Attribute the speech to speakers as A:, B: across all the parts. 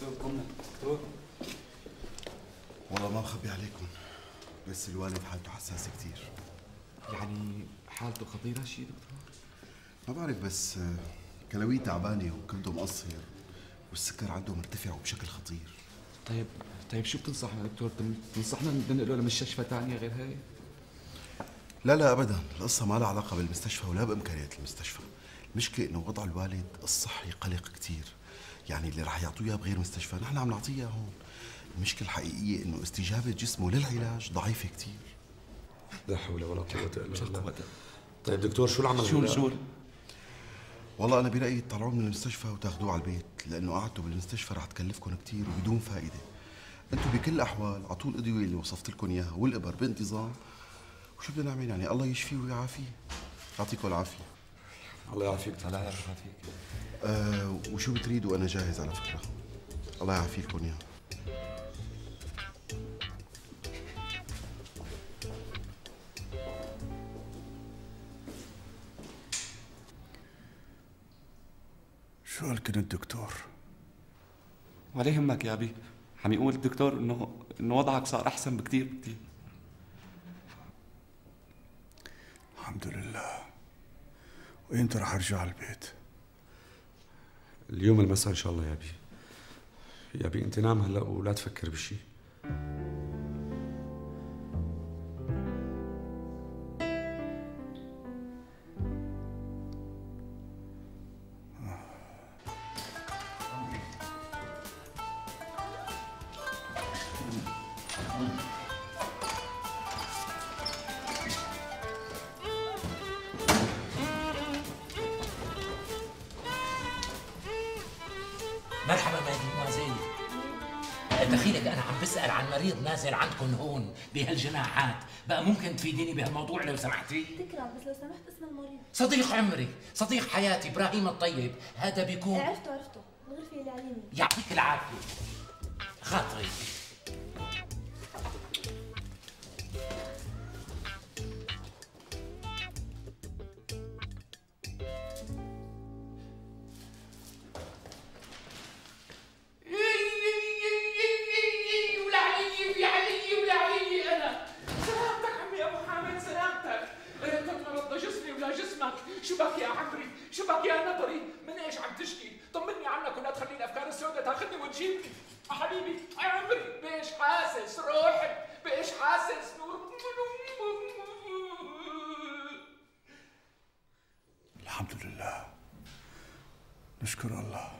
A: دكتور طمنا دكتور
B: والله ما بخبي عليكم بس الوالد حالته حساسة كثير
A: يعني حالته خطيرة شيء دكتور؟
B: ما بعرف بس آه، كلوية تعبانة وكبده مقصر والسكر عنده مرتفع وبشكل خطير
A: طيب طيب شو بتنصحنا دكتور؟ تنصحنا ننقله لمستشفى ثانية غير هي؟
B: لا لا ابدا القصة ما لها علاقة بالمستشفى ولا بإمكانيات المستشفى المشكلة إنه وضع الوالد الصحي قلق كثير يعني اللي رح يعطوه إياه بغير مستشفى. نحن عم نعطيه هون. المشكلة الحقيقية إنه استجابة جسمه للعلاج ضعيفة كثير
C: لا حول ولا قوة
A: إلا
C: بالله.
A: قوة.
C: طيب دكتور شو العمل
A: شو؟ شو؟
B: والله أنا برأيي تطلعوه من المستشفى وتاخذوه على البيت لأنه قعدته بالمستشفى رح تكلفكم كثير وبدون فائدة. أنتم بكل الأحوال اعطوه الادويه اللي وصفت لكم إياها والإبر بانتظام. وشو بدنا نعمل يعني؟ الله يشفيه ويعافيه. يعطيكم العافية.
C: الله يعافيك.
A: الله يعافيك. فيك
B: آه وشو بتريدوا؟ أنا جاهز على فكرة. الله يعافي لكم اياه
D: شو قال كنت الدكتور؟
A: ولا يهمك يا ابي عم يقول الدكتور انه إنه وضعك صار أحسن بكثير بكثير
D: الحمد لله. وامتى رح ارجع على البيت؟
C: اليوم المساء ان شاء الله يا أبي يا أبي انت نام هلا ولا تفكر بشيء
E: تفيديني بهالموضوع لو سمحتي.
F: تكرم بس لو سمحت اسم المريض.
E: صديق عمري صديق حياتي إبراهيم الطيب هذا بيكون
F: عرفته عرفته. الغرفة اللي اليمين
E: يعطيك العافية. خاطري.
G: جسمك شو بك يا عمري شو بك يا نظري. من إيش عم تشكي؟ طمني عنك ولا تخلي الأفكار السوداء تأخذني وتجيبني. حبيبي يا عمري بإيش حاسس روحي بإيش حاسس نور؟
D: الحمد لله. نشكر الله.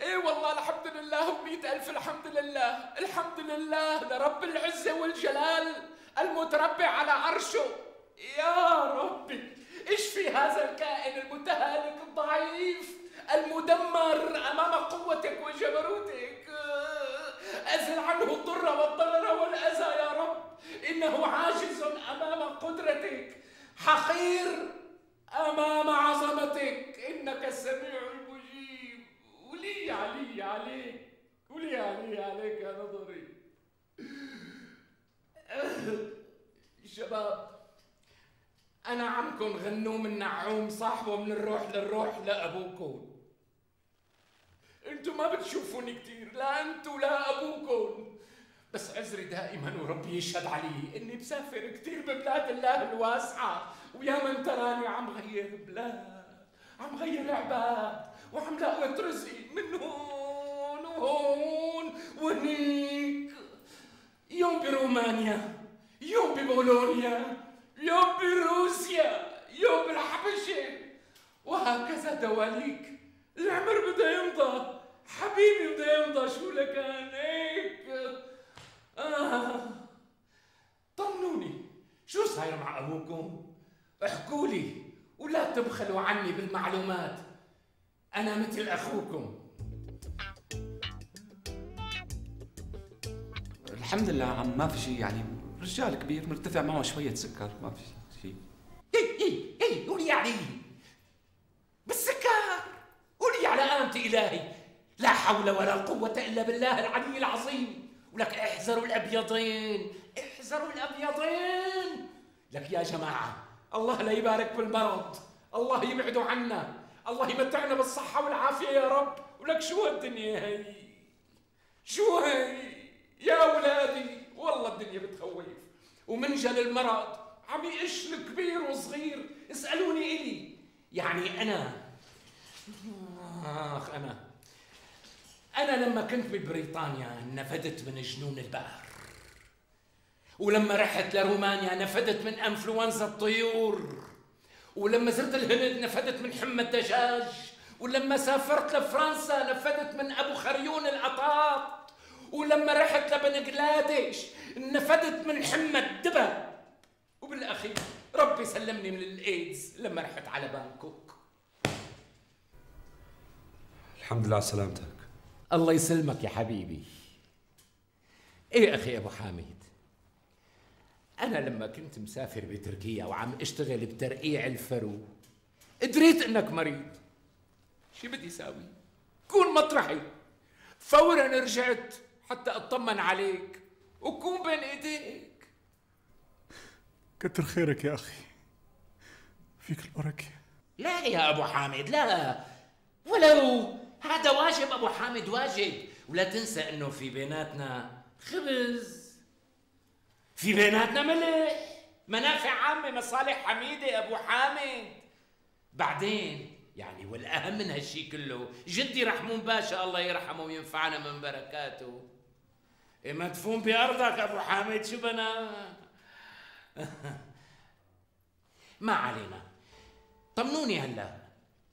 G: إيه والله الحمد لله ومئة ألف الحمد لله. الحمد لله لرب العزة والجلال المتربع على عرشه. يا ربي. اشفي هذا الكائن المتهالك الضعيف؟ المدمر أمام قوتك وجبروتك. أزل عنه الضر والضرر والأذى يا رب. إنه عاجز أمام قدرتك. حقير أمام عظمتك. إنك السميع المجيب. ولي علي عليك. ولي علي عليك يا نظري. شباب أنا عمكم غنوا من نعوم صاحبه من الروح للروح لأبوكم. أنتوا ما بتشوفوني كتير لا أنتوا لا أبوكم. بس عذري دائما وربي يشهد علي إني بسافر كتير ببلاد الله الواسعة. ويا من تراني عم غير بلاد عم غير عباد وعم لاقط رزقي من هون وهون. وهنيك يوم برومانيا يوم ببولونيا. يوم بروسيا يوم بالحبشة. وهكذا دواليك. العمر بده يمضى. حبيبي بده يمضى. شو لكان هيك؟ آه. طمنوني. شو صاير مع أبوكم؟ احكوا لي ولا تبخلوا عني بالمعلومات. أنا مثل أخوكم.
A: الحمد لله عم ما في شيء يعني رجال كبير مرتفع معه شوية سكر ما في شيء.
E: إي إي إي قولي علي بالسكر. قولي على آمة إلهي. لا حول ولا قوة إلا بالله العلي العظيم. ولك احذروا الأبيضين احذروا الأبيضين. لك يا جماعة
G: الله لا يبارك بالمرض الله يبعده عنا. الله يمتعنا بالصحة والعافية يا رب. ولك شو هالدنيا هي؟ شو هي يا أولادي؟ والله الدنيا بتخوف. ومنجل المرض عم يقش الكبير وصغير اسألوني إلي. يعني أنا. آخ أنا. أنا لما كنت ببريطانيا نفدت من جنون البقر ولما رحت لرومانيا نفدت من إنفلونزا الطيور. ولما زرت الهند نفدت من حمى الدجاج. ولما سافرت لفرنسا نفدت من أبو خريون القطاط ولما رحت لبنغلاديش نفدت من حمى الدبب وبالأخير ربي سلمني من الإيدز لما رحت على بانكوك.
C: الحمد لله على سلامتك.
G: الله يسلمك يا حبيبي. إيه أخي أبو حامد؟ أنا لما كنت مسافر بتركيا وعم أشتغل بترقيع الفرو دريت إنك مريض. شو بدي ساوي كون مطرحي. فورا رجعت حتى اطمن عليك وكون بين ايديك.
D: كتر خيرك يا أخي. فيك البركة
H: لا يا أبو حامد لا. ولو هذا واجب أبو حامد واجب. ولا تنسى إنه في بيناتنا خبز. في بيناتنا ملح. منافع عامة مصالح حميدة أبو حامد. بعدين يعني والأهم من هالشي كله جدي رحمون باشا الله يرحمه وينفعنا من بركاته. مدفون بارضك أبو حامد شو بنا؟ ما علينا. طمنوني هلا.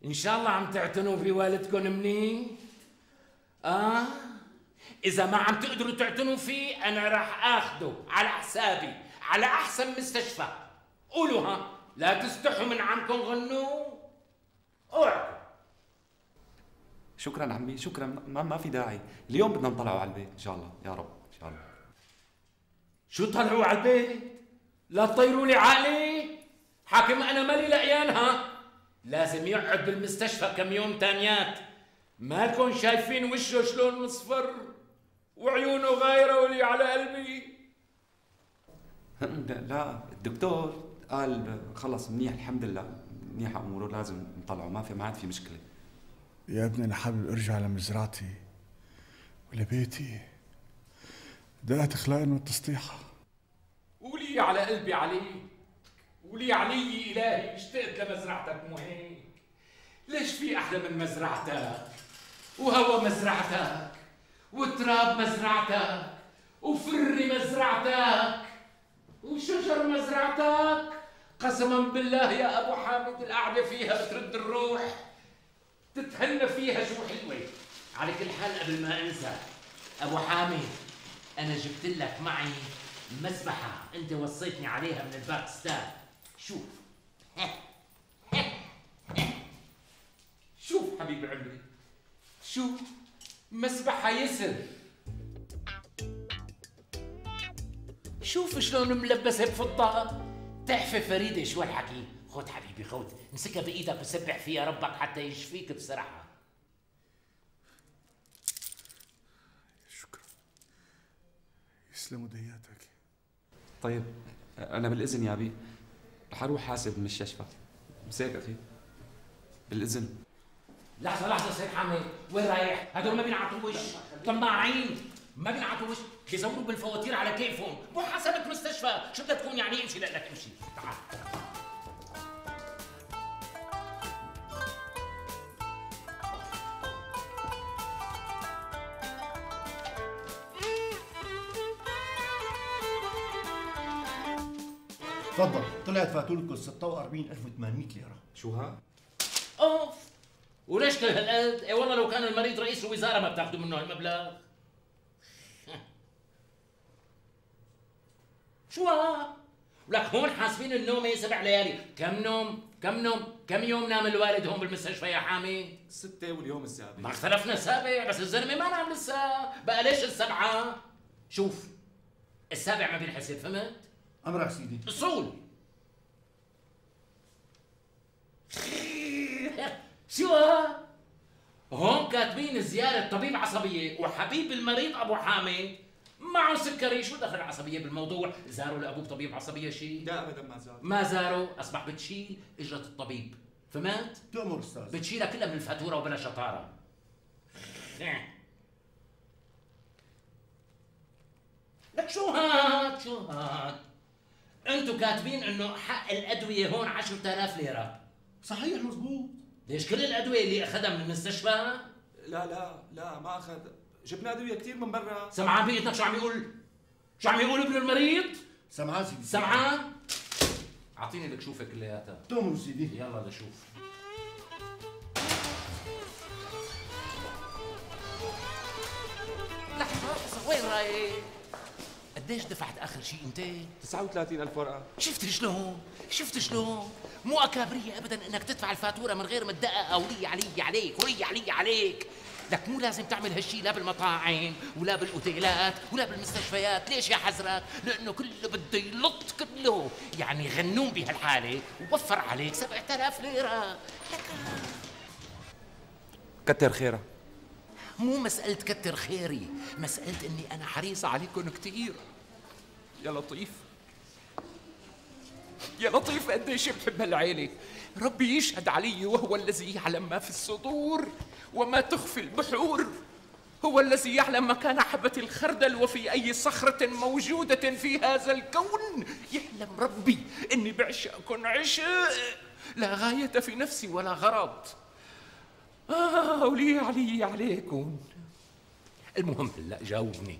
H: إن شاء الله عم تعتنوا بوالدكم منيح. آه؟ إذا ما عم تقدروا تعتنوا فيه أنا راح آخده على حسابي على أحسن مستشفى. قولوا ها لا تستحوا من عمكم غنوا. اوعوا
A: شكرا عمي شكرا ما, ما في داعي. اليوم بدنا نطلعوا على البيت إن شاء الله. يا رب.
G: شو طلعوا على البيت؟ لا تطيروا لي عقلي. حاكم أنا مالي لقيانها لازم يقعد بالمستشفى كم يوم تانيات. مالكم شايفين وشه شلون مصفر؟ وعيونه غايرة ولي على قلبي.
A: لا الدكتور قال خلص منيح الحمد لله. منيح أموره لازم نطلعه. ما في ما عاد في مشكلة.
D: يا ابني أنا حابب أرجع لمزرعتي ولبيتي. دقت خلاقن والتسطيحة
G: ولي على قلبي عليك. ولي علي إلهي اشتقت لمزرعتك مو هيك ليش في أحلى من مزرعتك؟ وهوا مزرعتك وتراب مزرعتك وفر مزرعتك وشجر مزرعتك. قسما بالله يا أبو حامد القعدة فيها بترد الروح. تتهنى فيها شو حلوة. على كل حال قبل ما أنسى. أبو حامد أنا جبت لك معي مسبحة. أنت وصيتني عليها من الباكستان شوف. شوف حبيب عمري. شوف مسبحة يسر شوف شلون ملبسة بفضة. تحفة فريدة شو هالحكي خذ حبيبي خذ امسكها بإيدك وسبح فيها ربك حتى يشفيك بسرعة.
D: يسلموا دياتك.
A: طيب أنا بالإذن يا أبي رح أروح حاسب بالمستشفى مساك أخي؟ بالإذن.
G: لحظة لحظة سيد حامد. وين رايح؟ هدول ما بينعطوا وش طماعين ما بينعطوا وش بيزوروا بالفواتير على كيفهم. مو حسبت مستشفى. شو بدك تكون يعني؟ امشي لك امشي. تعال.
I: تفضل طلعت فاتولكم 46800 ليرة
C: شو ها؟
G: أوف وليش كل هالقد؟ اي والله لو كان المريض رئيس الوزارة ما بتاخذوا منه هالمبلغ شو ها؟ ولك هون حاسبين النومة سبع ليالي كم نوم؟ كم نوم؟ كم يوم نام الوالد هون بالمستشفى يا حامد؟
A: ستة واليوم السابع
G: ما اختلفنا السابع بس الزلمة ما نام لسه بقى ليش السبعة شوف السابع ما بينحسب فهمت
I: أمرك سيدي.
G: اصول شو؟ ها؟ هون كاتبين زيارة طبيب عصبية وحبيب المريض أبو حامد. معه سكري. شو دخل العصبية بالموضوع؟ زاروا لابوك طبيب عصبية شيء
A: لا ابدا ما زال
G: ما زاروا. أصبح بتشيل إجرة الطبيب. فهمت؟
I: تأمر أستاذ.
G: بتشيلها كلها من الفاتورة وبلا شطارة. إيه. لك شو هاد؟ شو هاد؟ أنتوا كاتبين انه حق الادوية هون 10000 ليرة.
I: صحيح مزبوط.
G: ليش كل الادوية اللي اخذها من المستشفى
A: لا لا لا ما أخذ. جبنا أدوية كثير من برا.
G: سمعان بيتك شو عم يقول؟ شو عم يقول ابن المريض؟
I: سمعان سيدي.
G: سمعان؟ أعطيني لك شوفك كلياتها
I: تأمر سيدي.
G: يلا لشوف. لحظة وين رايح؟ قديش دفعت آخر شيء أنت؟
A: 39000 ورقة.
G: شفت شلون؟ شفت شلون؟ مو أكابرية أبدا إنك تدفع الفاتورة من غير ما تدقق ولي علي عليك ولي علي عليك. لك مو لازم تعمل هالشي لا بالمطاعم ولا بالأوتيلات ولا بالمستشفيات. ليش يا حزرك لأنه كله بده يلط كله. يعني غنون بهالحالة ووفر عليك 7000 ليرة. لك
A: كتر خيرها
G: مو مسألة كتر خيري مسألة إني أنا حريصة عليكم كتير. يا لطيف. يا لطيف قديش بحب هالعيلة ربي يشهد علي وهو الذي يعلم ما في الصدور وما تخفي البحور. هو الذي يعلم مكان حبة الخردل وفي أي صخرة موجودة في هذا الكون. يعلم ربي إني بعشقكم عشق لا غاية في نفسي ولا غرض. آه ولي علي عليكم. المهم هلا جاوبني.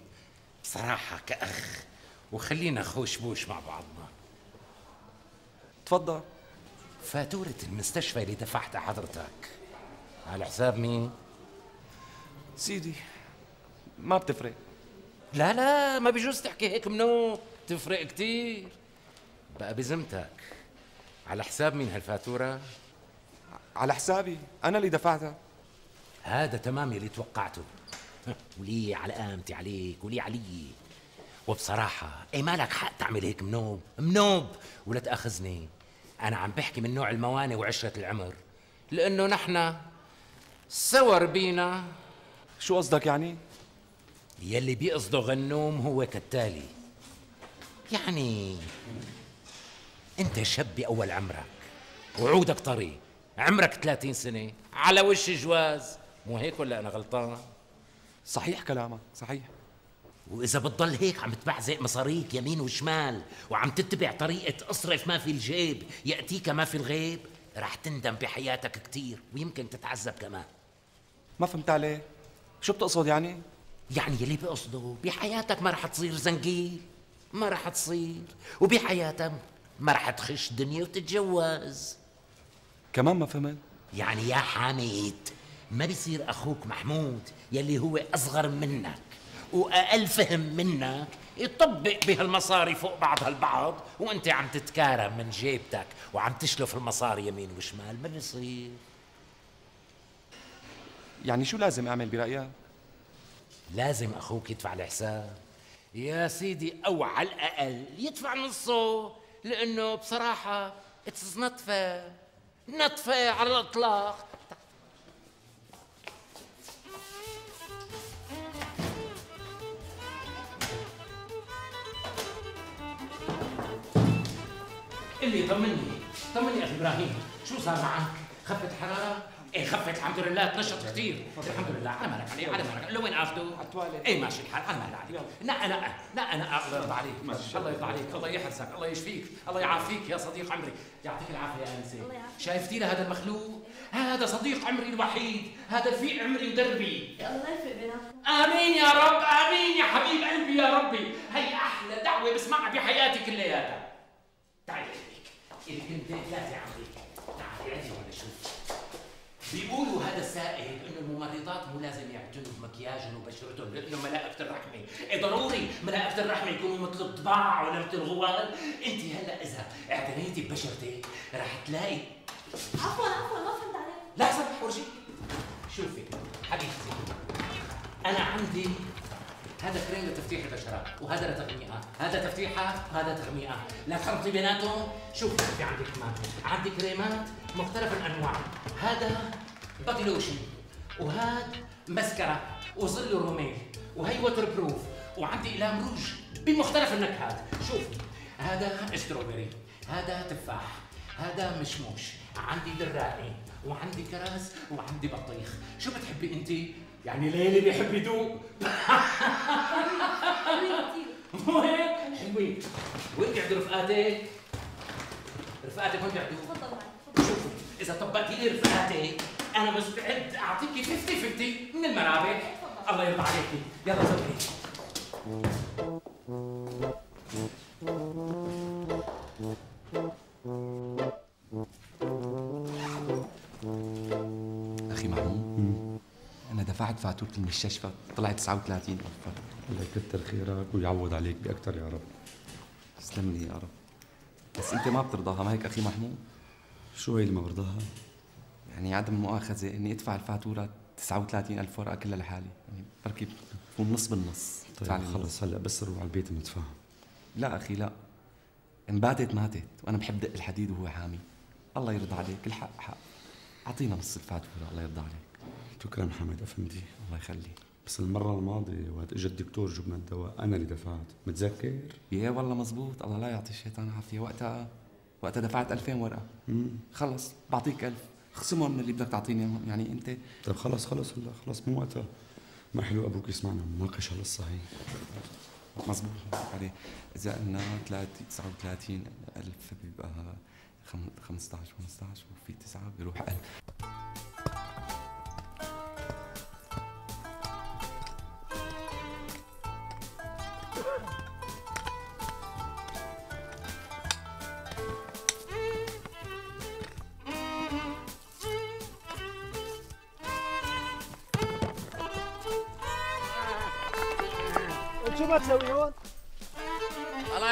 G: بصراحة كأخ. وخلينا خوش بوش مع بعضنا
A: تفضل.
G: فاتورة المستشفى اللي دفعتها حضرتك. على حساب مين؟
A: سيدي ما بتفرق.
G: لا لا ما بيجوز تحكي هيك منو. تفرق كتير. بقى بذمتك على حساب مين هالفاتورة؟
A: على حسابي. أنا اللي دفعتها.
G: هذا تمام اللي توقعته. ولي على قامتي عليك ولي علي. وبصراحة إيه مالك حق تعمل هيك منوب؟ منوب! ولا تأخذني. أنا عم بحكي من نوع الموانئ وعشرة العمر. لأنه نحن سوا ربينا
A: شو قصدك يعني؟
G: يلي بيقصده غنوم هو كالتالي. يعني أنت شاب بأول عمرك وعودك طري عمرك 30 سنة على وش جواز؟ مو هيك ولا أنا غلطان؟
A: صحيح كلامك صحيح.
G: وإذا بتضل هيك عم تبعزق مصاريك يمين وشمال وعم تتبع طريقة أصرف ما في الجيب يأتيك ما في الغيب رح تندم بحياتك كتير ويمكن تتعذب كمان.
A: ما فهمت عليه. شو بتقصد يعني؟
G: يعني يلي بقصده بحياتك ما رح تصير زنقيل ما رح تصير وبحياتك ما رح تخش دنيا وتتجوز.
A: كمان ما فهمت؟
G: يعني يا حامد ما بيصير أخوك محمود يلي هو أصغر منك. وأقل فهم منك. يطبق بهالمصاري فوق بعضها البعض وأنت عم تتكارم من جيبتك وعم تشلف المصاري يمين وشمال. ما بيصير
A: يعني شو لازم أعمل برأيك؟
G: لازم أخوك يدفع الحساب. يا سيدي أو على الأقل يدفع نصه لأنه بصراحة it's not fair على الإطلاق. اللي طمني طمني يا أخي إبراهيم. شو صار معك؟ خفت حرارة؟ إيه خفت. الحمد لله. تنشط كثير. الحمد لله. على مهلك علي على مهلك لوين أخذه؟ على
A: التواليت.
G: إيه ماشي الحال. على مهلك عليك. لا لا لا أنا الله يرضى عليك. الله يرضى عليك. الله يحرسك. الله يشفيك. الله يعافيك يا صديق عمري. يعطيك العافية يا انسه
F: الله يعافيك.
G: شايفتي له هذا المخلوق؟ هذا صديق عمري الوحيد. هذا رفيق عمري ودربي
F: الله يفرق بيناتنا
G: آمين يا رب. آمين يا حبيب قلبي يا ربي. هي أحلى دعوة بسمعها بحياتي كلياتها. تعالي اذا كنت ثلاثة عمري. تعالي عندي ولا شوف بيقولوا هذا السائل إنه الممرضات مو لازم يعتنوا بمكياجهم وبشرتهم لأنه ملائكة الرحمة، إيه ضروري ملائكة الرحمة يكونوا مثل الطباع ولا مثل الغوال، أنت هلأ إذا اعتنيتي ببشرتك رح تلاقي.
F: عفوا عفوا ما فهمت عليك.
G: لحظة رح أورجيك شوفي حبيبتي أنا عندي هذا كريم لتفتيح البشرة وهذا لتغميقها هذا تفتيحها وهذا تغميقها لا تخلطي بيناتهم شوفي في عندي كمان. عندي كريمات مختلف الأنواع. هذا body lotion وهذا مسكرة وظل رومي وهي waterproof وعندي اقلام روج بمختلف النكهات. شوفي هذا strawberry هذا تفاح هذا مشمش عندي دراق وعندي كرز وعندي بطيخ. شو بتحبي انت؟ يعني ليلي بيحب يدوق. مو هيك حلوين. وين قاعد رفقاتي رفقاتك وين قاعدوا
F: تفضل معي
G: شوفوا إذا طبقتي لي رفقاتي أنا مستعد أعطيكي 50 50 من المرابح. الله يرضى عليكي. يلا زوجي
A: دفعت فاتوره المستشفى طلعت 39 الف
C: الله يكتر خيرك ويعوض عليك باكثر يا رب.
A: تسلم لي يا رب. بس أنت ما بترضاها ما هيك أخي محمود؟
C: شو هي اللي ما برضاها؟
A: يعني عدم المؤاخذه إني أدفع الفاتورة 39 ألف ورقة كلها لحالي. يعني بركي بكون نص بالنص.
C: طيب خلص هلأ بس نروح على البيت بنتفاهم
A: لا أخي لا. إن باتت ماتت. وأنا بحب دق الحديد وهو حامي. الله يرضى عليك الحق حق. أعطينا نص الفاتورة الله يرضى عليك.
C: شكرا حمد أفندي.
A: الله يخليك
C: بس المرة الماضية وقت اجى الدكتور جبنا الدواء أنا اللي دفعت. متذكر؟
A: يا والله مزبوط. الله لا يعطي الشيطان عافيه وقتها وقتها دفعت 2000 ورقة.
C: مم.
A: خلص بعطيك ألف. خصمهم من اللي بدك تعطيني إياهم. يعني أنت
C: طيب خلص خلص هلا خلص. مو وقتها. ما حلو أبوك يسمعنا. مناقشة هالقصة هي
A: مزبوط. عليه إذا قلنا 39 ألف بيبقى خم- 15 15 وفي 9 بيروح 1000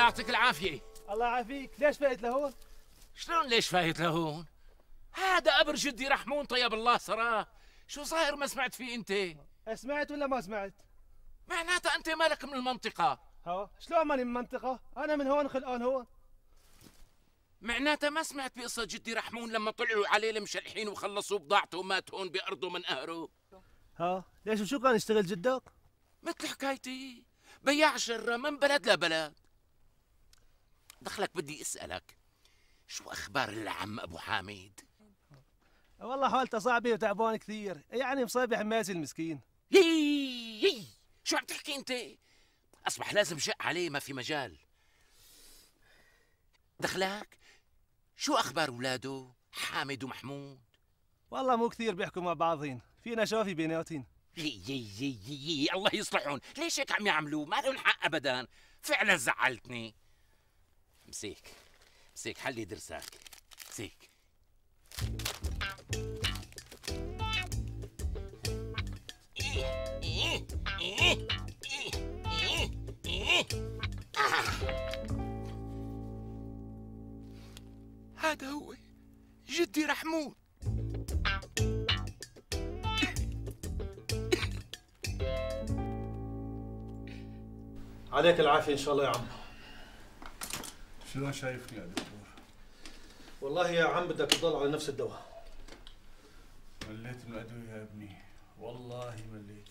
G: يعطيك العافية.
J: الله يعافيك، ليش فايت لهون؟
G: شلون ليش فايت لهون؟ هذا قبر جدي رحمون طيب الله ثراه. شو صاير ما سمعت فيه أنت؟
J: سمعت ولا ما سمعت؟
G: معناتها أنت مالك من المنطقة.
J: ها، شلون ماني من المنطقة؟ أنا من هون خلقان هون،
G: معناتها ما سمعت بقصة جدي رحمون لما طلعوا عليه المشلحين وخلصوا بضاعته ومات هون بأرضه من قهره
J: ها، ليش وشو كان يشتغل جدك؟
G: مثل حكايتي. بياع شرة من بلد لبلد. دخلك بدي اسألك شو أخبار العم أبو حامد
J: والله حالته صعبة وتعبان كثير، يعني مصيبة حماسي المسكين،
G: يي يي شو عم تحكي أنت؟ أصبح لازم شق عليه ما في مجال. دخلك شو أخبار اولاده حامد ومحمود؟
J: والله مو كثير بيحكوا مع بعضهم، في نشافي بيناتهم،
G: يي يي يي يي يي الله يصلحون ليش هيك عم يعملوا؟ ما لهم حق ابدا. فعلا زعلتني. مسيك. مسيك حلي درسك. مسيك. هذا هو جدي رحمون.
J: عليك العافية إن شاء الله يا عم،
D: شلون شايفني يا دكتور؟
J: والله يا عم بدك تضل على نفس الدواء،
D: مليت من الأدوية يا ابني. والله مليت.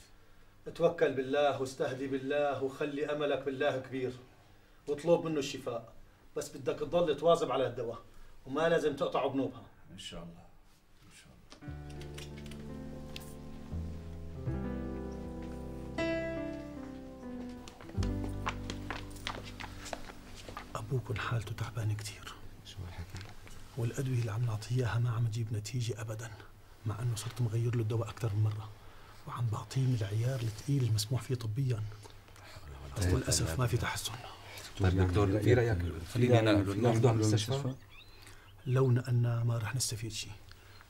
J: توكل بالله واستهدي بالله وخلي أملك بالله كبير، واطلب منه الشفاء، بس بدك تضل تواظب على الدواء، وما لازم تقطعه بنوبها.
D: إن شاء الله.
K: أبوكن حالته تعبانة كتير
A: شو هالحكي
K: والأدوية اللي عم نعطيه إياها ما عم تجيب نتيجة أبدا مع أنه صرت مغير له الدواء أكثر من مرة. وعم بعطيه من العيار الثقيل المسموح فيه طبيا. بس للأسف ما في تحسن.
A: طيب دكتور في رأيك خليني أنا ناخذه على المستشفى؟
K: لو نقلنا ما رح نستفيد شيء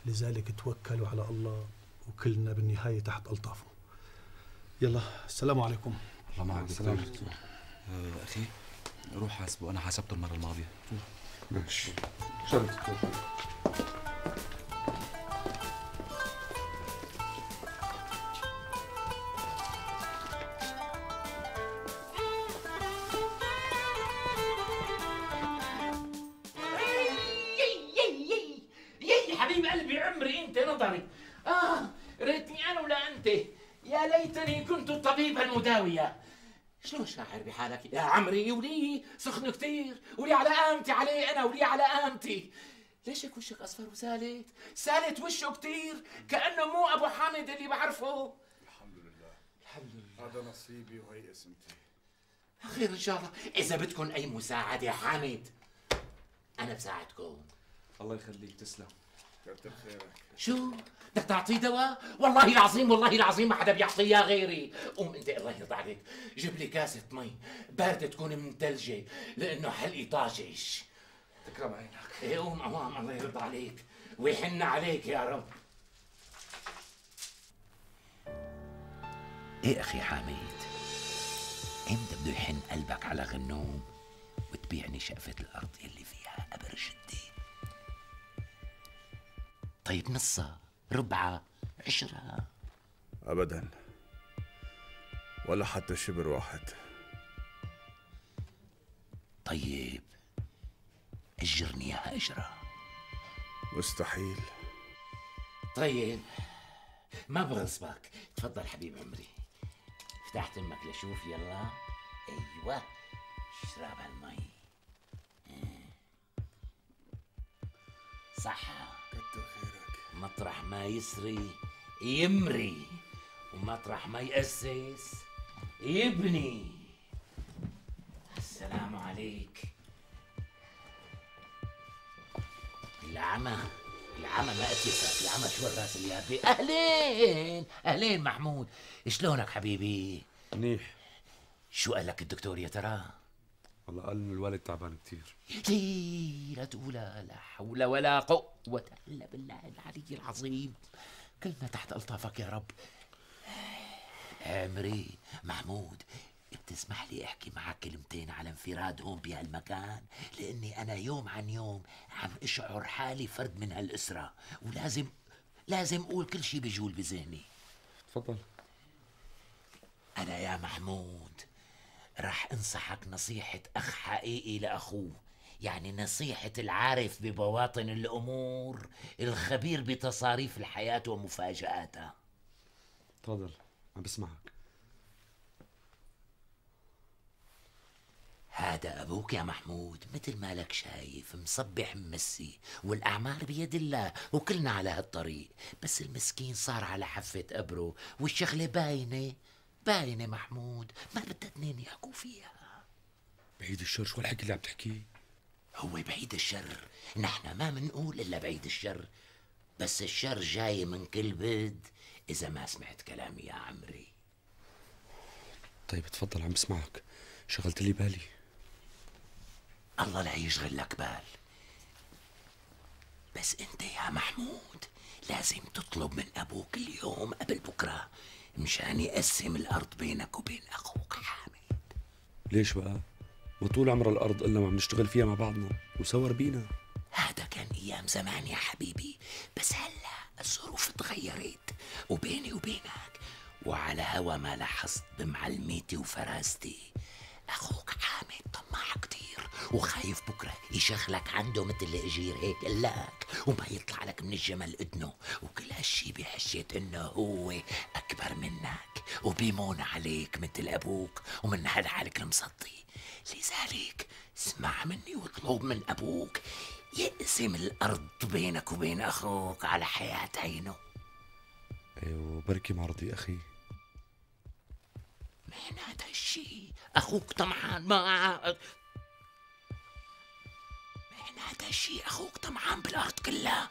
K: لذلك توكلوا على الله وكلنا بالنهاية تحت ألطافه. يلا السلام عليكم.
A: الله معك دكتور. آه، أخي. روح حاسبه. أنا حاسبته المرة الماضية.
C: ماشي. شرط
G: شلون شاعر بحالك؟ يا عمري ولي سخن كتير ولي على قامتي عليه أنا ولي على قامتي ليش هيك وشك أصفر وسالت؟ سالت وشه كتير؟ كأنه مو أبو حامد اللي بعرفه.
D: الحمد لله. الحمد لله. هذا نصيبي وهي اسمتي.
G: خير ان شاء الله إذا بدكم أي مساعدة حامد أنا بساعدكم.
A: الله يخليك تسلم.
D: كتر خيرك.
G: شو؟ بدك تعطيه دواء؟ والله العظيم والله العظيم ما حدا بيعطيه غيري. قوم انت الله يرضى عليك. جيب لي كاسة مي باردة تكون مثلجه لأنه حلقي طاجش.
A: تكرم عينك.
G: إيه قوم قوام الله يرضى عليك. ويحن عليك يا رب. إيه أخي حميد إمتى بده يحن قلبك على غنوم وتبيعني شقفة الأرض اللي فيها قبر جدي طيب نصها ربعها عشرها
D: ابدا. ولا حتى شبر واحد.
G: طيب. أجرني إياها أجرة
D: مستحيل.
G: طيب. ما بغصبك تفضل حبيب عمري. فتحت أمك لشوف يلا. أيوه. اشرب هالمي إيه. صح
D: كتر خيرك
G: مطرح ما يسري يمري ومطرح ما يأسس يبني. السلام عليك. العمى العمى ما اتيسك العمى شو الرأس اليابي أهلين أهلين محمود. شلونك حبيبي؟
C: منيح.
G: شو قال لك الدكتور يا ترى؟
C: والله قال انه الوالد تعبان كثير
G: ليه لا تقول لا حول ولا قوة إلا بالله العلي العظيم. كلنا تحت ألطافك يا رب. عمري محمود بتسمح لي أحكي معك كلمتين على انفراد هون بهالمكان؟ لأني أنا يوم عن يوم عم أشعر حالي فرد من هالأسرة ولازم لازم أقول كل شيء بجول بذهني.
C: تفضل.
G: أنا يا محمود رح أنصحك نصيحة أخ حقيقي لأخوه. يعني نصيحة العارف ببواطن الأمور الخبير بتصاريف الحياة ومفاجآتها.
C: تفضل عم بسمعك.
G: هذا أبوك يا محمود مثل ما لك شايف مصبح ممسي والأعمال بيد الله وكلنا على هالطريق. بس المسكين صار على حفة قبره والشغلة باينة. باينة محمود ما بدها اتنين يحكوا فيها.
C: بعيد الشر شو الحكي اللي عم تحكيه
G: هو بعيد الشر نحن ما منقول إلا بعيد الشر بس الشر جاي من كل بد إذا ما سمعت كلامي يا عمري.
C: طيب تفضل عم بسمعك. شغلت لي بالي.
G: الله لا يشغل لك بال. بس أنت يا محمود لازم تطلب من أبوك اليوم قبل بكرة مشان يقسم الأرض بينك وبين أخوك حامد
C: ليش بقى؟ ما طول عمر الأرض إلا ما عم نشتغل فيها مع بعضنا وسوا ربينا
G: هذا كان أيام زمان يا حبيبي بس هلا الظروف تغيرت وبيني وبينك وعلى هوا ما لاحظت بمعلميتي وفراستي أخوك حامد طماع كتير وخايف بكرة يشغلك عنده مثل الاجير هيك قلاك وما يطلع لك من الجمل اذنه وكل هالشي بحجة إنه هو أكبر منك وبيمون عليك مثل أبوك ومن هالحالك المسطي لذلك اسمع مني واطلب من أبوك يقسم الأرض بينك وبين أخوك على حياة عينه.
C: أيوه بركي مرضي أخي.
G: من هذا الشيء أخوك طمعان ما هذا الشيء أخوك طمعان بالأرض كلها.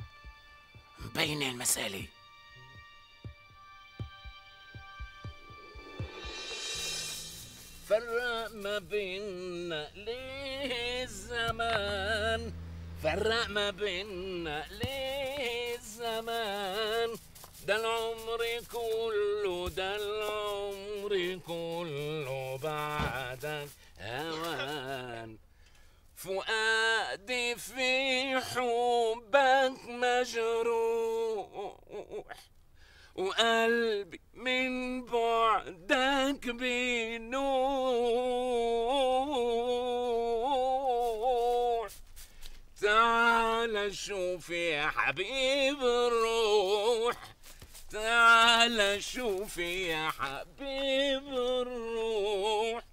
G: مبينة المسألة فرق ما بيننا ليه الزمان فرق ما بيننا ليه الزمان ده العمر كله ده العمر كله بعدك هوان فؤادي في حبك مجروح وقلبي من بعدك بينوح. تعال شوف يا حبيب الروح تعال شوف يا حبيب الروح.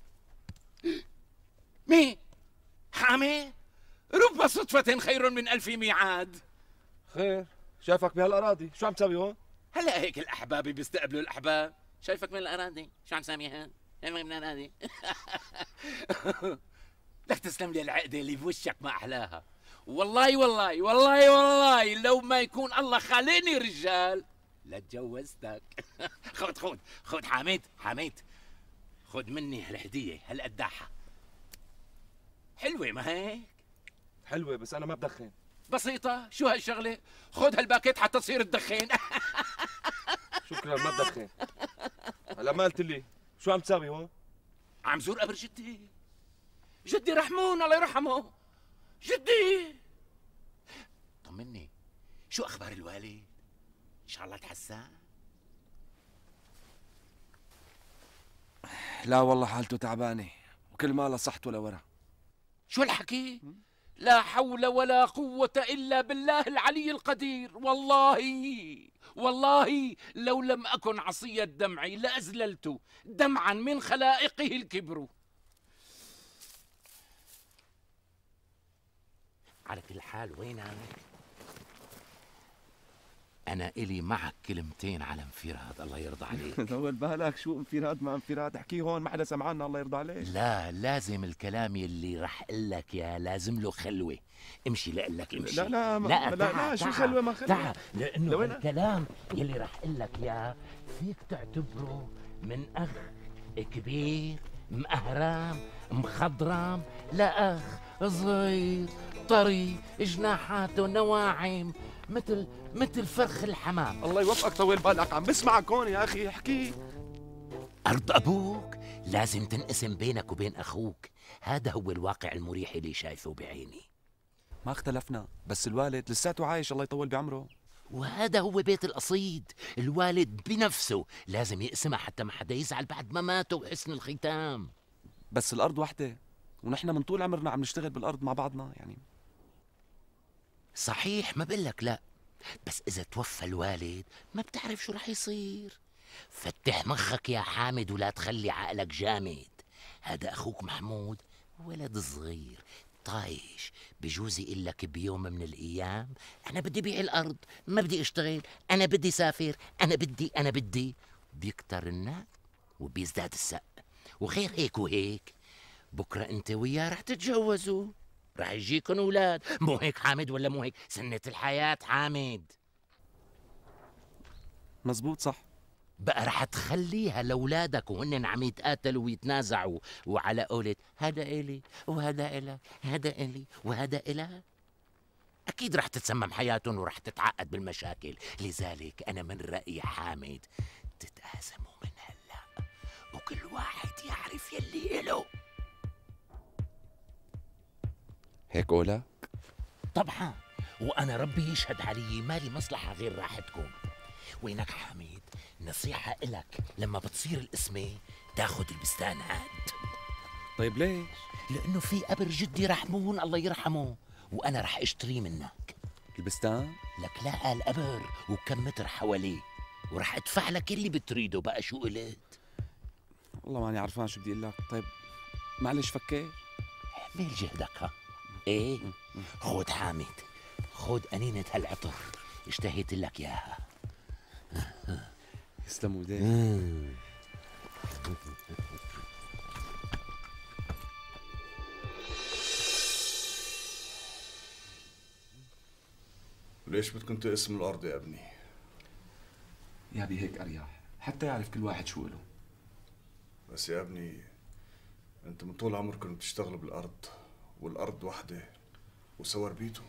G: صدفة خير من ألف ميعاد.
A: خير. شايفك بهالأراضي. شو عم تسوي هون؟
G: هلا هيك الأحباب بيستقبلوا الأحباب. شايفك من الأراضي؟ شو عم سامي هون؟ من الأراضي؟ لك تسلم لي العقدة اللي بوشك ما أحلاها. والله والله والله والله لو ما يكون الله خالقني رجال لتجوزتك. خذ خذ خذ حميد حميد خذ مني هالهدية هالقداحة. حلوة ما هيك؟
A: حلوة بس أنا ما بدخن.
G: بسيطة شو هالشغلة؟ خذ هالباكيت حتى تصير تدخن.
A: شكرا ما بدخن. هلا ما قلت لي. شو عم تسوي هون؟
G: عم زور قبر جدي. جدي رحمون الله يرحمه. جدي! طمني شو أخبار الوالد؟ إن شاء الله تحسن.
A: لا والله حالته تعبانة وكل ما لا صحت ولا ورا
G: شو الحكي؟ لا حول ولا قوة إلا بالله العلي القدير. والله والله لو لم أكن عصي الدمع لأزللت دمعا من خلائقه الكبر. على كل حال وينك؟ أنا إلي معك كلمتين على انفراد الله يرضى عليك
A: طول بالك شو انفراد ما انفراد احكيه هون ما حدا سمعنا الله يرضى عليك
G: لا لازم الكلام يلي رح أقول لك يا لازم له خلوة امشي لك امشي
A: لا لا ما-
G: لا,
A: لا,
G: تعا-
A: لا، شو خلوة ما خلوة؟
G: تعا
A: لأنه؟
G: الكلام يلي رح أقول لك اياه فيك تعتبره من أخ كبير مأهرام مخضرم لأخ صغير طري جناحاته نواعم مثل مثل فرخ الحمام.
A: الله يوفقك طول بالك عم بسمعك هون يا أخي احكي.
G: أرض أبوك لازم تنقسم بينك وبين أخوك. هذا هو الواقع المريح اللي شايفه بعيني.
A: ما اختلفنا بس الوالد لساته عايش الله يطول بعمره.
G: وهذا هو بيت القصيد. الوالد بنفسه لازم يقسمها حتى ما حدا يزعل بعد ما ماتوا وحسن الختام.
A: بس الأرض وحدة ونحن من طول عمرنا عم نشتغل بالأرض مع بعضنا يعني
G: صحيح ما بقلك لا. بس إذا توفى الوالد ما بتعرف شو رح يصير. فتح مخك يا حامد ولا تخلي عقلك جامد. هذا أخوك محمود ولد صغير. طايش. بجوز يقول لك بيوم من الأيام أنا بدي بيع الأرض ما بدي أشتغل. أنا بدي سافر. أنا بدي أنا بدي. بيكتر النق وبيزداد السق وغير هيك وهيك بكرة أنت وياه رح تتجوزوا. رح يجيكن أولاد مو هيك حامد ولا مو هيك سنة الحياة حامد.
A: مزبوط صح.
G: بقى رح تخليها لأولادك وهن عم يتقاتلوا ويتنازعوا. وعلى قولة هذا إلي وهذا إلك هذا إلي وهذا إلك أكيد رح تتسمم حياتهم ورح تتعقد بالمشاكل. لذلك أنا من رأيي حامد تتقاسموا من هلأ. وكل واحد يعرف يلي إله.
A: هيك قولك
G: طبعا. وأنا ربي يشهد علي مالي مصلحة غير راحتكم وينك حميد؟ نصيحة إلك لما بتصير القسمه تاخذ البستان هاد
A: طيب ليش؟
G: لأنه في قبر جدي رحمون الله يرحمه وأنا رح أشتريه منك.
A: البستان؟
G: لك لا القبر وكم متر حواليه ورح أدفع لك اللي بتريده بقى شو قلت؟
A: والله ماني عرفان شو بدي أقول لك. طيب معلش فكر.
G: اعمل جهدك ها. إيه؟ خود حامد خود أنينة هالعطر اشتهيت لك اياها
A: يسلموا ايديك
D: ليش بدكم تقسموا الأرض يا ابني؟
A: يا بي هيك اريح حتى يعرف كل واحد شو له.
D: بس يا ابني أنت من طول عمركم بتشتغلوا بالأرض. والأرض وحده وسوار بيته.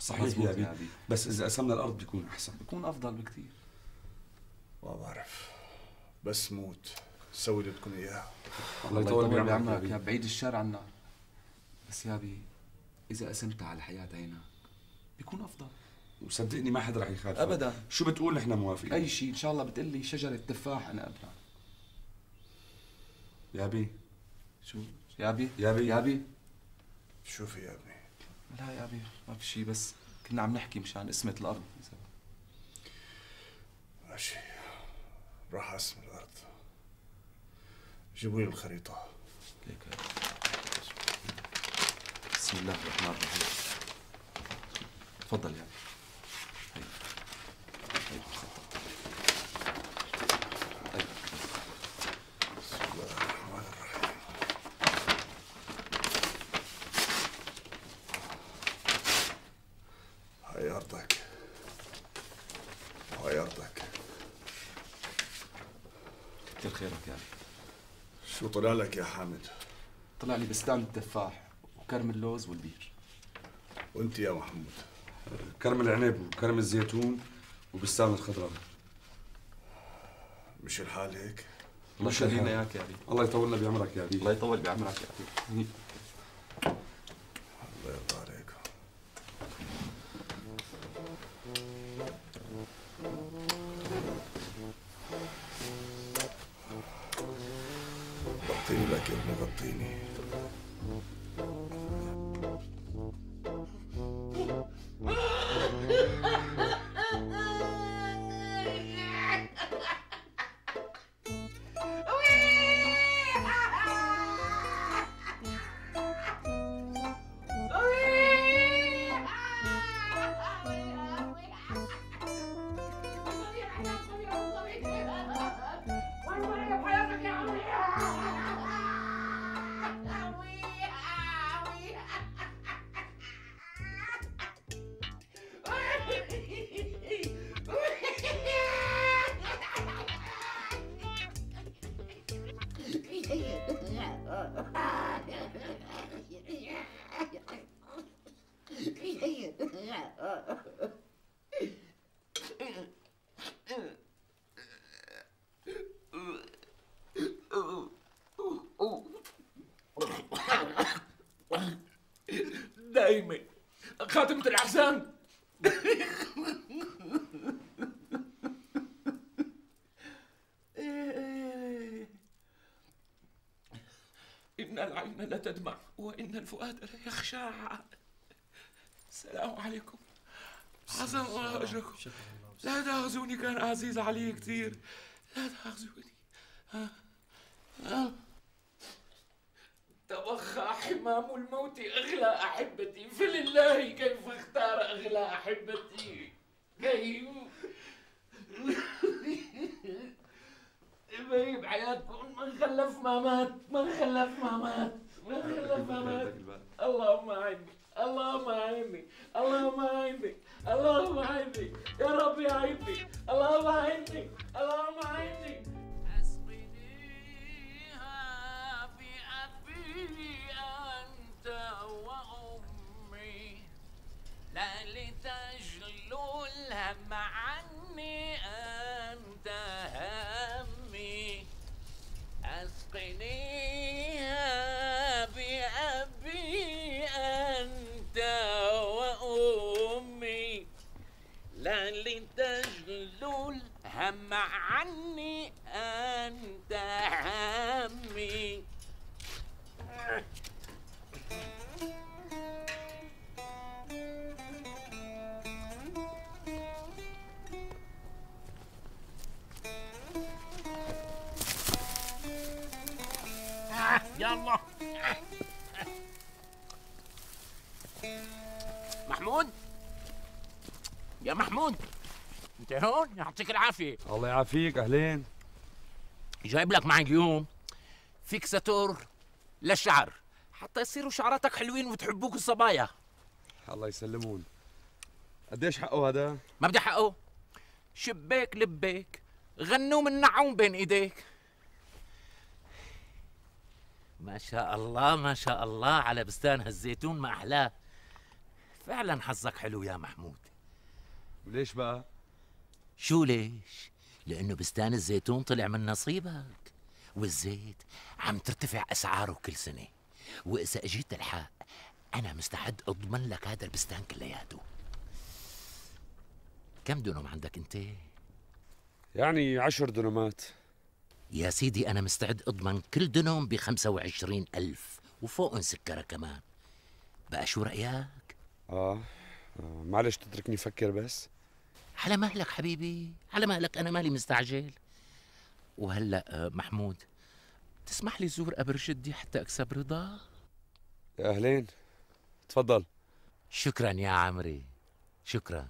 C: صحيح
A: مزبوط
C: يا أبي. بس إذا قسمنا الأرض بيكون أحسن.
A: بكون أفضل بكثير
D: ما بعرف. بس موت. سوي اللي بدكم إياه.
C: الله يطول بعمرك يا.
A: بعيد الشر عنا. بس يا بي إذا قسمتها على حياة عينك بيكون أفضل.
C: وصدقني ما حدا رح يخالف
A: أبداً.
C: شو بتقول نحن موافقين؟
A: أي شيء إن شاء الله بتقول لي شجرة تفاح أنا قبلها
C: يا بي
A: شو؟ يا بي
C: يا بي.
A: يا بي
D: شو في يا ابني؟
A: لا يا بي ما في شيء بس كنا عم نحكي مشان قسمة الأرض
D: ماشي راح أقسم الأرض جيبوا لي الخريطة
A: ليك بسم الله الرحمن الرحيم تفضل يا هي هي. هي.
D: بسم الله الرحمن الرحيم هاي أرضك هاي أرضك
A: كتر خيرك يا أبي
D: شو طلع لك يا حامد.
A: طلع لي بستان التفاح وكرم اللوز والبير.
D: وانت يا محمود.
C: كرم العنب وكرم الزيتون وبستان الخضراء.
D: مش الحال هيك؟
A: الله يخلينا. اياك يا ابي
C: الله يطولنا بعمرك يا
A: الله
C: أبي
A: يطول بعمرك يا ابي
G: دايما خاتمة الأحزان. إن العين لا تدمع وإن الفؤاد لا يخشع. السلام عليكم. عظم الله أجركم. لا تأخذوني كان عزيز علي كثير. لا تأخذوني. ها ها توخى حمام الموت أغلى أحبتي من خلف ما مات. من خلف ما مات. من خلف ما مات. اللهم أعني اللهم أعني اللهم أعني اللهم أعني يا رب أعني اللهم أعني اللهم أعني أسقنيها بأبي أنت وأمي. لا لتجلو الهم عني أنت. همي أسقنيها بأبي أنت وأمي. لا لتجلو الهم عني أنت همي. يا محمود انت هون؟ يعطيك العافية.
C: الله يعافيك أهلين.
G: جايب لك معي اليوم فيكساتور للشعر. حتى يصيروا شعراتك حلوين وتحبوك الصبايا.
C: الله يسلمون. قديش حقه هذا؟
G: ما بدي حقه. شبيك لبيك غنوا من نعوم بين إيديك. ما شاء الله ما شاء الله على بستان هالزيتون ما احلاه فعلا حظك حلو يا محمود.
C: ليش بقى؟
G: شو ليش؟ لأنه بستان الزيتون طلع من نصيبك والزيت عم ترتفع أسعاره كل سنة وإذا أجيت الحق أنا مستعد أضمن لك هذا البستان كلياته كم دونم عندك أنت؟
C: يعني عشر دنمات
G: يا سيدي أنا مستعد أضمن كل دنوم بخمسة وعشرين ألف وفوقن سكرة كمان بقى شو رأيك؟
C: آه. معلش تتركني أفكر بس.
G: على مهلك حبيبي على مهلك أنا مالي مستعجل. وهلأ آه، محمود تسمح لي زور أبر جدي حتى أكسب رضاه
C: يا أهلين. تفضل.
G: شكرا يا عمري. شكرا.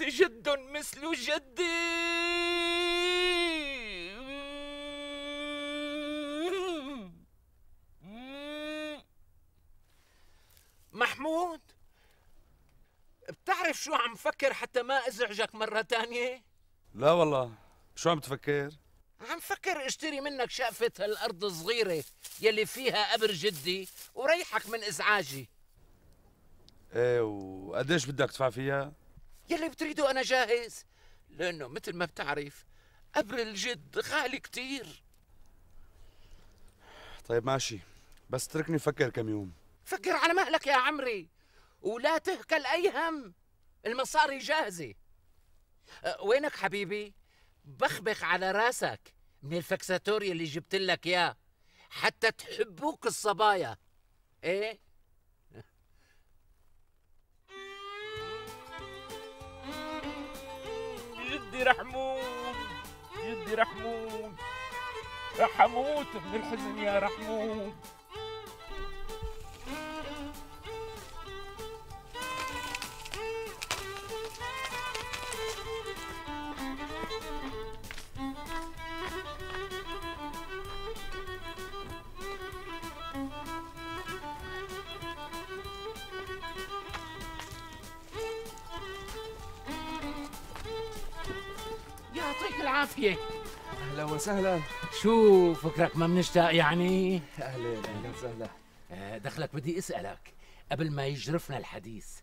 L: الناس جد مثل جدي محمود بتعرف شو عم فكر حتى ما أزعجك مرة تانية؟
C: لا والله شو عم تفكر؟
G: عم فكر اشتري منك شقفة هالأرض الصغيرة يلي فيها قبر جدي وريحك من إزعاجي
C: إيه وقديش بدك تدفع فيها؟
G: يلي بتريده أنا جاهز. لأنه مثل ما بتعرف قبر الجد غالي كتير.
C: طيب ماشي. بس تركني فكر كم يوم.
G: فكر على مهلك يا عمري ولا تهكل أي هم. المصاري جاهزة. أه، وينك حبيبي؟ بخبخ على راسك من الفكساتوري اللي جبت لك إياه حتى تحبوك الصبايا. إيه؟
L: جدي رحمون جدي رحمون. رح أموت من الحزن يا رحمون.
G: العافية
A: أهلا وسهلا
G: شو فكرك ما بنشتاق يعني؟
A: أهلا أهلا وسهلا
G: آه، دخلك بدي أسألك قبل ما يجرفنا الحديث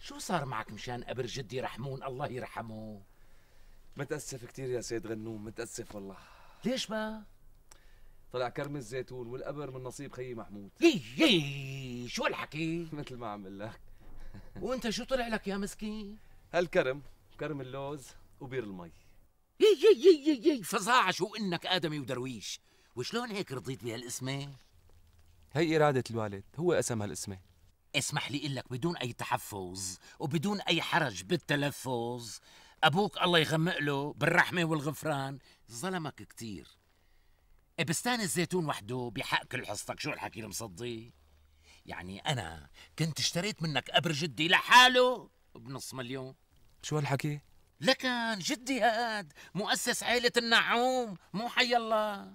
G: شو صار معك مشان قبر جدي رحمون الله يرحمه؟
A: متأسف كثير يا سيد غنوم متأسف والله
G: ليش بقى؟
A: طلع كرم الزيتون والقبر من نصيب خيي محمود
G: يي شو الحكي؟
A: مثل ما عم لك
G: وأنت شو طلع لك يا مسكين؟
A: هالكرم كرم اللوز وبير المي
G: يي يي يي يي, فظاعة شو إنك آدمي ودرويش. وشلون هيك رضيت بهالاسمة؟
A: هي إرادة الوالد هو قسم هالاسمة.
G: اسمح لي أقول لك بدون أي تحفظ وبدون أي حرج بالتلفظ. أبوك الله يغمق له بالرحمة والغفران. ظلمك إيه بستان الزيتون وحده بحق كل حصتك. شو الحكي المصدي؟ يعني أنا كنت اشتريت منك قبر جدي لحاله بنص مليون.
A: شو هالحكي؟
G: لكن جدي هاد مؤسس عيلة النعوم. مو حي الله.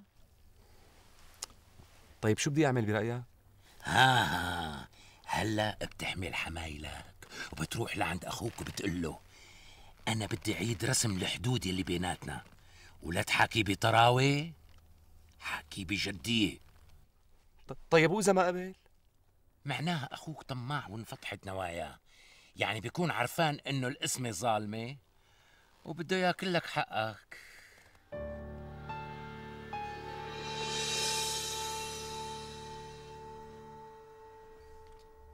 A: طيب شو بدي أعمل برأيك؟
G: ها ها. هلا بتحمل حمايلك وبتروح لعند أخوك وبتقول له أنا بدي عيد رسم الحدود اللي بيناتنا. ولا تحكي بطراوة حكي بجدية.
A: ط- طيب وإذا ما قبل؟
G: معناها أخوك طماع وانفتحت نواياه. يعني بيكون عرفان إنه الاسم ظالمة؟ وبده ياكل لك حقك.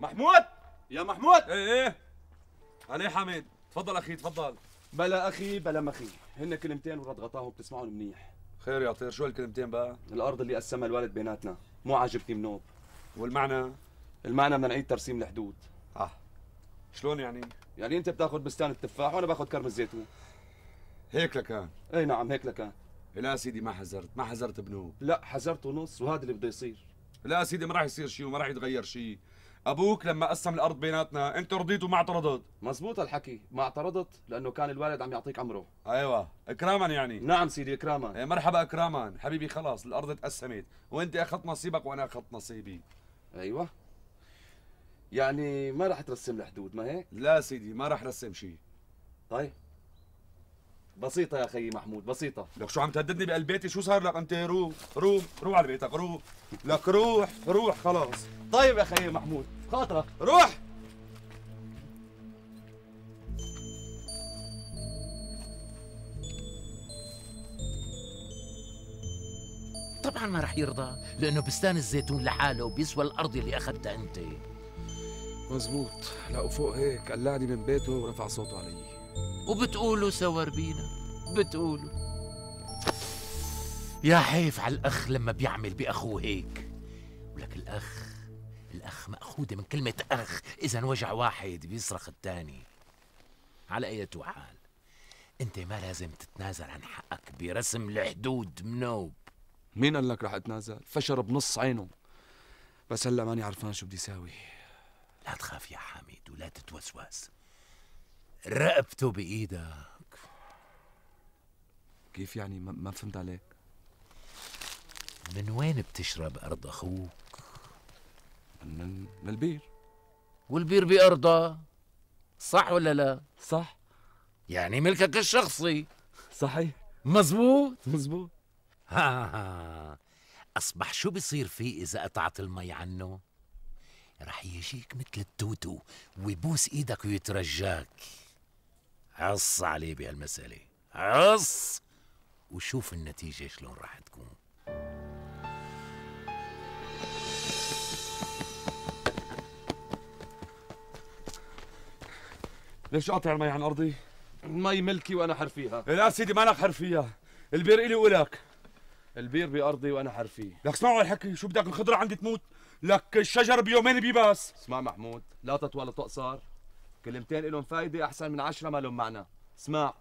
C: محمود! يا محمود! إيه إيه. علي حميد. تفضل أخي تفضل.
A: بلا أخي بلا مخي. هن كلمتين ورد غطاهم بتسمعهم منيح.
C: خير يا طير. شو الكلمتين بقى؟
A: الأرض اللي قسمها الوالد بيناتنا. مو عاجبتني منوب.
C: والمعنى؟
A: المعنى بدنا نعيد ترسيم الحدود.
C: آه. شلون يعني؟
A: يعني أنت بتاخذ بستان التفاح وأنا باخذ كرم الزيتون.
C: هيك لكان.
A: اي نعم هيك لكان.
C: لا سيدي ما حذرت ما حذرت بنوب
A: لا حذرت ونص وهذا اللي بده يصير.
C: لا سيدي ما راح يصير شيء وما راح يتغير شيء أبوك لما قسم الأرض بيناتنا أنت رضيت وما اعترضت؟
A: مزبوط الحكي ما اعترضت لأنه كان الوالد عم يعطيك عمره.
C: أيوه إكراما يعني.
A: نعم سيدي إكراما.
C: إيه مرحبا إكراما. حبيبي خلاص الأرض اتقسمت وأنت أخذت نصيبك وأنا أخذت نصيبي.
A: أيوة. يعني ما راح ترسم الحدود ما هيك؟
C: لا سيدي ما راح رسم شيء
A: طيب. بسيطة يا خيي محمود بسيطة.
C: لك شو عم تهددني بقلب بيتي؟ شو صار لك؟ أنت روح روح روح على بيتك روح. لك روح روح خلاص.
A: طيب يا خيي محمود خاطرك.
C: روح!
G: طبعا ما رح يرضى لأنه بستان الزيتون لحاله وبيسوى الأرض اللي أخذتها أنت.
C: مزبوط. لأ وفوق هيك قلعني من بيته ورفع صوته علي.
G: وبتقولوا سوار بينا بتقولوا. يا حيف على الأخ لما بيعمل بأخوه هيك. ولك الأخ الأخ مأخوذة من كلمة أخ. إذا وجع واحد بيصرخ الثاني على أي حال أنت ما لازم تتنازل عن حقك برسم الحدود منوب
C: مين قال لك رح أتنازل؟ فشر بنص عينه. بس هلا ماني عرفان شو بدي ساوي.
G: لا تخاف يا حميد ولا تتوسوس. رقبته بإيدك.
C: كيف يعني ما, فهمت عليك؟
G: من وين بتشرب أرض أخوك؟
C: من, من البير.
G: والبير بأرضه صح ولا لا؟
C: صح.
G: يعني ملكك الشخصي.
C: صحيح.
G: مزبوط
C: مزبوط
G: ها ها. أصبح شو بصير فيه إذا قطعت المي عنه؟ رح يجيك مثل التوتو ويبوس إيدك ويترجاك. عص عليه بهالمسألة. عص! وشوف النتيجة شلون رح تكون.
C: ليش قاطع المي عن أرضي؟
A: المي ملكي وأنا حر فيها.
C: لا سيدي مالك حر فيها. البير إلي ولك
A: البير بأرضي وأنا حر فيه.
C: لك اسمعوا الحكي شو بدك الخضرة عندي تموت؟ لك الشجر بيومين بيباس.
A: اسمع محمود لا تطول تقصر كلمتين لهم فايدة أحسن من عشرة ما لهم معنى. اسمع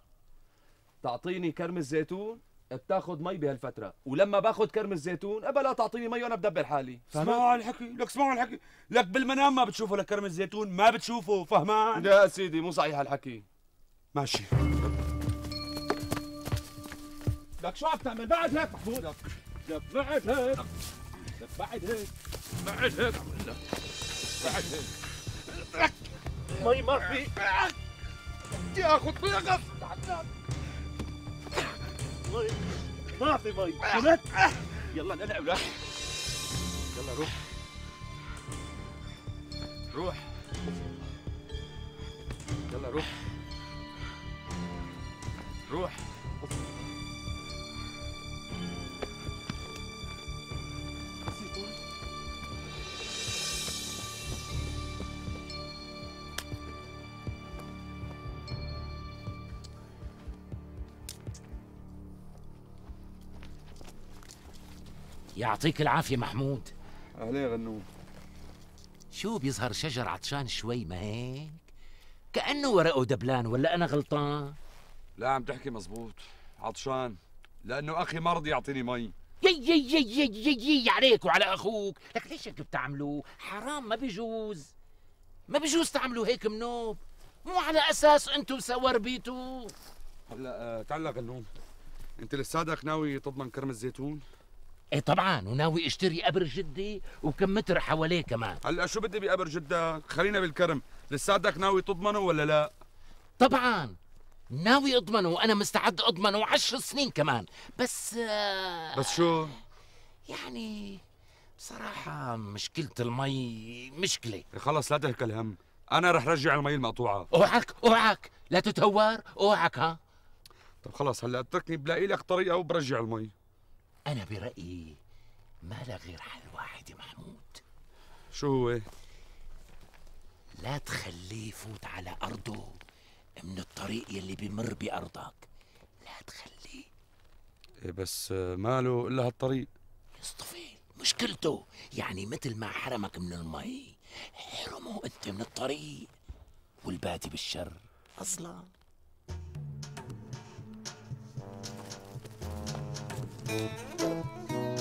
A: تعطيني كرم الزيتون بتاخد مي بهالفترة ولما باخد كرم الزيتون أبا لا تعطيني مي وأنا بدبر حالي.
C: اسمعوا الحكي لك اسمعوا الحكي. لك بالمنام ما بتشوفوا لك كرم الزيتون ما بتشوفوا فهمان؟
A: لا سيدي مو صحيح الحكي
C: ماشي.
I: لك شو عم تعمل؟ بعد هيك محمود. لك. لك بعد هيك. لك. بعد هيك. بعد هيك. بعد هيك. ما في. اخذ مي. غصب ما في مي. سمعت يلا نلعب. لك يلا روح. روح.
G: يعطيك العافية محمود.
C: أهلين غنوم.
G: شو بيظهر شجر عطشان شوي ما هيك كأنه ورقه دبلان ولا أنا غلطان؟
C: لا عم تحكي مزبوط. عطشان لأنه أخي ما رضي يعطيني مي.
G: يي يي يي يي يي, عليك وعلى أخوك. لك ليش هيك بتعملوا حرام ما بيجوز ما بيجوز تعملوا هيك منوب. مو على أساس أنتوا سوار بيتو.
C: هلا آه، تعال غنوم. أنت لساتك ناوي تضمن كرم الزيتون؟
G: إيه طبعا وناوي أشتري قبر جدي وكم متر حواليه كمان.
C: هلأ شو بدي بقبر جدك خلينا بالكرم. لساتك ناوي تضمنه ولا لا؟
G: طبعا ناوي أضمنه وأنا مستعد أضمنه عشر سنين كمان. بس آه،
C: بس شو؟
G: يعني بصراحة مشكلة المي مشكلة.
C: خلص لا تهكل هم أنا رح رجع المي المقطوعة.
G: أوعك أوعك. لا تتهور أوعك ها؟
C: طب خلص هلأ اتركني بلاقي لك طريقة وبرجع المي.
G: أنا برأيي ما لا غير حل واحد يا محمود.
C: شو هو؟
G: لا تخليه يفوت على أرضه من الطريق يلي بمر بأرضك. لا تخليه.
C: إيه بس آه، ماله إلا هالطريق.
G: يصطفي مشكلته يعني مثل ما حرمك من المي حرمه أنت من الطريق والبادي بالشر.
C: أصلا. Thank you.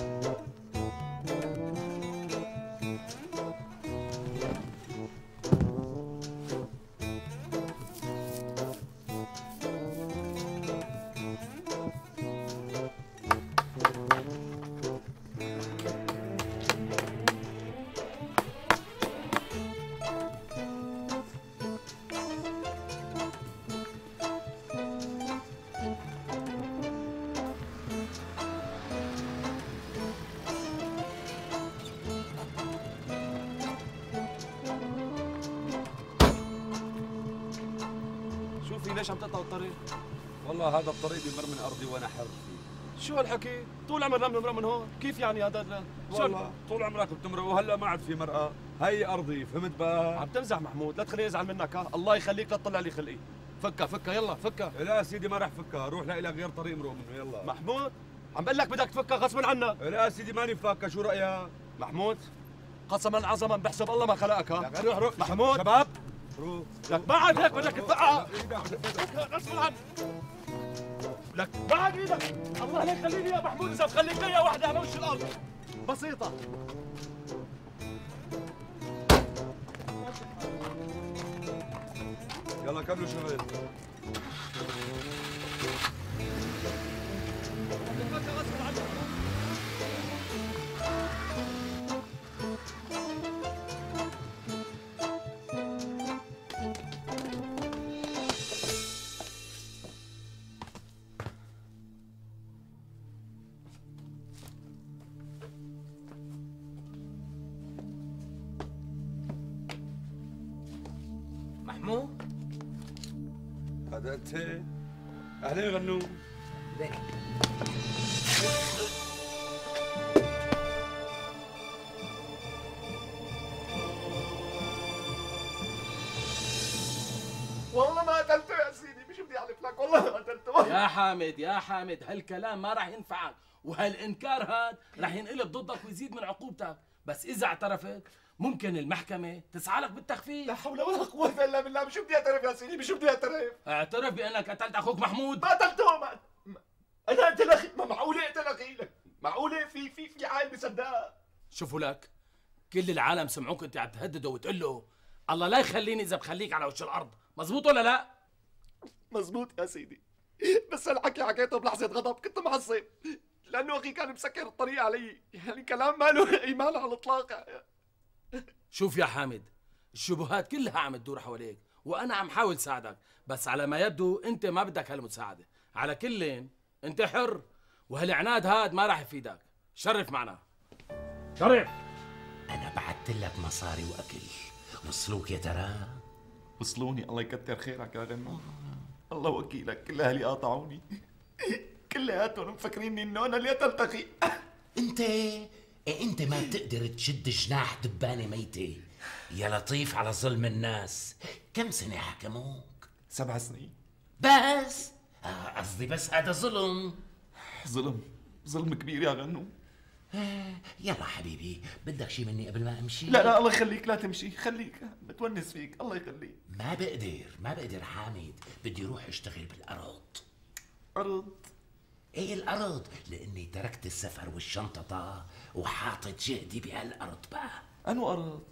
I: شو هالحكي؟ طول عمرنا بنمرق من هون، كيف يعني هذا؟
C: والله. طول عمرك بتمرق وهلأ ما عاد في مرأة. هي أرضي فهمت بقى؟
I: عم تمزح محمود لا تخليني ازعل منك ها؟ الله يخليك لا تطلع لي خلقي. فكها فكها يلا فكها
C: لا سيدي ما رح فكها روح لاقي لك غير طريق مرق منه يلا.
I: محمود عم بقول لك بدك تفكها غصبا عنك.
C: لا سيدي ماني فاكها شو رأيك؟
I: محمود قسما عظما بحسب الله ما خلقك ها؟
C: لك روح روح.
I: محمود.
C: شباب. روح
I: لك بعد هيك بدك تفقها غصبا عنك. لك. بعد إيدك الله لا يخليني يا محمود إذا تخليك لي وحدة على وش الأرض؟ بسيطة.
C: يلا كملوا شغل.
M: حامد يا حامد هالكلام ما راح ينفعك. وهالإنكار هاد راح ينقلب ضدك ويزيد من عقوبتك. بس إذا اعترفت ممكن المحكمة تسعى لك بالتخفيف.
I: لا حول ولا قوة إلا بالله. مش بدي أعترف يا سيدي؟ مش بدي أعترف؟
M: اعترف بأنك قتلت أخوك محمود.
I: ما قتلته. ما أنا قتل أخي ما معقولة اقتل أخي لك معقولة في في في عائل بصدقها
M: شوفوا لك كل العالم سمعوك أنت عم تهدده وتقول له الله لا يخليني إذا بخليك على وش الأرض. مزبوط ولا لا؟
I: مزبوط يا سيدي. بس هالحكي حكيته بلحظة غضب كنت معصب. لأنه أخي كان مسكر الطريق علي. يعني كلام ما له إيمان على الإطلاق.
M: شوف يا حامد الشبهات كلها عم تدور حواليك وأنا عم حاول ساعدك بس على ما يبدو أنت ما بدك هالمساعدة. على كل أنت حر وهالعناد هاد ما راح يفيدك. شرف معنا. شرف.
G: أنا بعت لك مصاري وأكل. وصلوك يا ترى.
A: وصلوني الله يكتر خيرك يا غنو الله وكيلك كل أهلي قاطعوني. كلياتهم مفكريني إنه أنا اللي قتلت أخي
G: أنت إيه أنت ما بتقدر تشد جناح دبانة ميتة؟ يا لطيف على ظلم الناس. كم سنة حكموك؟
A: سبع سنين.
G: بس؟ آه، قصدي بس هذا ظلم.
A: ظلم ظلم كبير يا غنو
G: آه، يلا حبيبي بدك شي مني قبل ما أمشي؟
A: لا لا الله يخليك لا تمشي خليك بتونس فيك الله يخليك.
G: ما بقدر ما بقدر حامد بدي أروح اشتغل بالأرض.
A: أرض؟
G: إيه الأرض؟ لأني تركت السفر والشنطة وحاطط جهدي بهالأرض بقى.
A: أنو أرض؟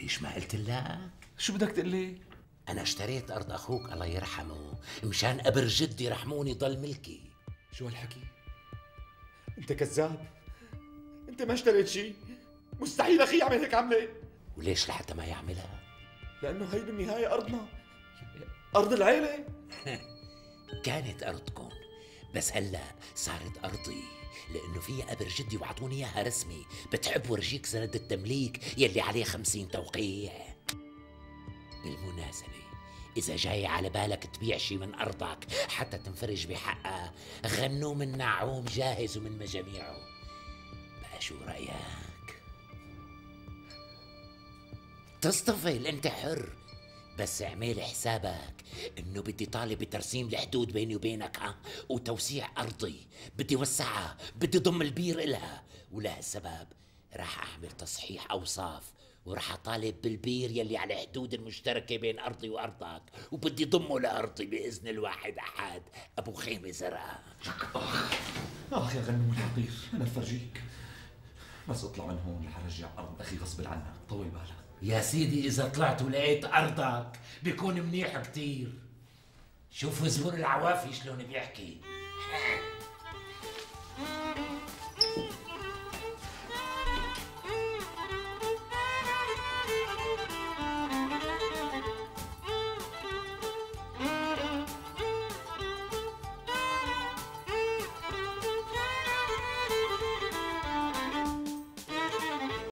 G: ليش ما قلت لك؟
A: شو بدك تقول لي؟
G: أنا اشتريت أرض أخوك الله يرحمه مشان قبر جدي رحموني ضل ملكي.
A: شو هالحكي؟ أنت كذاب؟ انت ما اشتريت شيء؟ مستحيل أخي يعمل هيك عملة.
G: وليش لحتى ما يعملها؟
A: لأنه هي بالنهاية أرضنا. أرض العيلة.
G: كانت أرضكم. بس هلا صارت أرضي. لأنه فيها قبر جدي وعطوني إياها رسمي. بتحب ورجيك سند التمليك يلي عليه خمسين توقيع. بالمناسبة إذا جاي على بالك تبيع شي من أرضك حتى تنفرج بحقها غنوا من نعوم جاهز ومن مجاميعه. شو رأيك؟ تصطفل أنت حر. بس اعمل حسابك إنه بدي طالب بترسيم الحدود بيني وبينك ها؟ وتوسيع أرضي. بدي وسعها بدي ضم البير إلها. ولهالسبب راح أعمل تصحيح أوصاف وراح أطالب بالبير يلي على حدود المشتركة بين أرضي وأرضك. وبدي ضمه لأرضي بإذن الواحد أحد أبو خيمة زرقاء.
A: اخ يا غنم الحقير أنا بفرجيك بس اطلع من هون رح ارجع ارض أخي غصب عنك طول بالك.
G: يا سيدي إذا طلعت ولقيت أرضك بيكون منيح كثير شوف زبون العوافي شلون بيحكي.